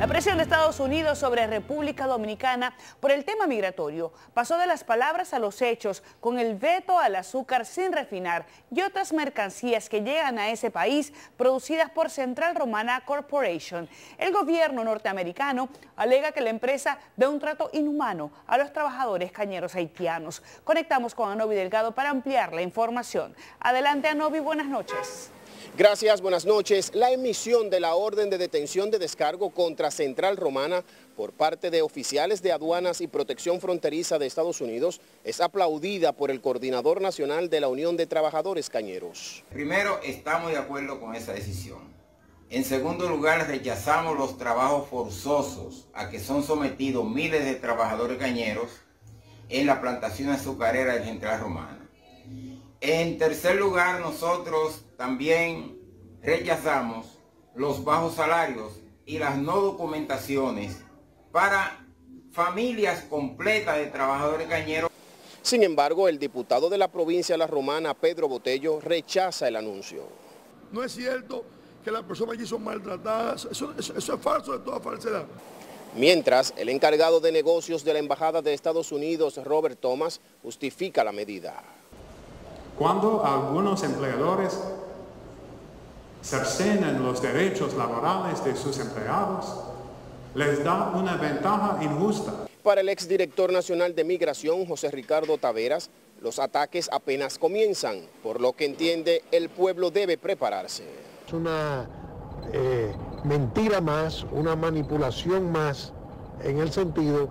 La presión de Estados Unidos sobre República Dominicana por el tema migratorio pasó de las palabras a los hechos con el veto al azúcar sin refinar y otras mercancías que llegan a ese país producidas por Central Romana Corporation. El gobierno norteamericano alega que la empresa da un trato inhumano a los trabajadores cañeros haitianos. Conectamos con Anovi Delgado para ampliar la información. Adelante Anovi, buenas noches. Gracias, buenas noches. La emisión de la orden de detención de descargo contra Central Romana por parte de oficiales de aduanas y protección fronteriza de Estados Unidos es aplaudida por el Coordinador Nacional de la Unión de Trabajadores Cañeros. Primero, estamos de acuerdo con esa decisión. En segundo lugar, rechazamos los trabajos forzosos a que son sometidos miles de trabajadores cañeros en la plantación azucarera de Central Romana. En tercer lugar, nosotros también rechazamos los bajos salarios y las no documentaciones para familias completas de trabajadores cañeros. Sin embargo, el diputado de la provincia de La Romana, Pedro Botello, rechaza el anuncio. No es cierto que las personas allí son maltratadas, eso, eso es falso de toda falsedad. Mientras, el encargado de negocios de la Embajada de Estados Unidos, Robert Thomas, justifica la medida. Cuando algunos empleadores cercenan los derechos laborales de sus empleados, les da una ventaja injusta. Para el exdirector nacional de Migración, José Ricardo Taveras, los ataques apenas comienzan, por lo que entiende el pueblo debe prepararse. Es una eh, mentira más, una manipulación más, en el sentido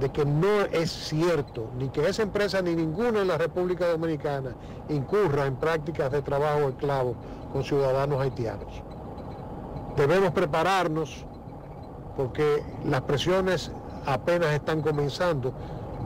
de que no es cierto ni que esa empresa ni ninguna en la República Dominicana incurra en prácticas de trabajo esclavo con ciudadanos haitianos. Debemos prepararnos porque las presiones apenas están comenzando,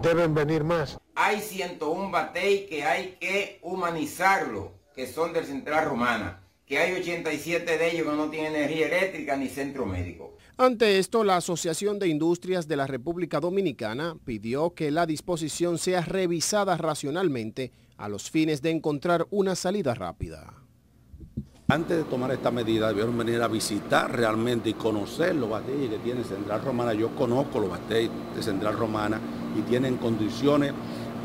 deben venir más. Hay 101 batey que hay que humanizarlo, que son del Central Romana, que hay 87 de ellos que no tienen energía eléctrica ni centro médico. Ante esto, la Asociación de Industrias de la República Dominicana pidió que la disposición sea revisada racionalmente a los fines de encontrar una salida rápida. Antes de tomar esta medida debieron venir a visitar realmente y conocer los batalles que tiene Central Romana. Yo conozco los batalles de Central Romana y tienen condiciones,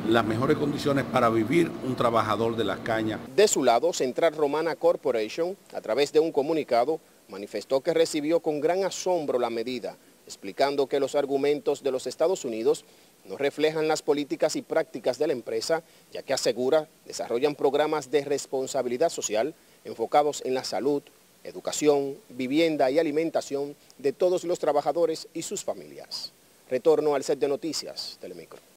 las mejores condiciones para vivir un trabajador de las cañas. De su lado, Central Romana Corporation, a través de un comunicado, manifestó que recibió con gran asombro la medida, explicando que los argumentos de los Estados Unidos no reflejan las políticas y prácticas de la empresa, ya que asegura desarrollan programas de responsabilidad social enfocados en la salud, educación, vivienda y alimentación de todos los trabajadores y sus familias. Retorno al set de noticias, Telemicro.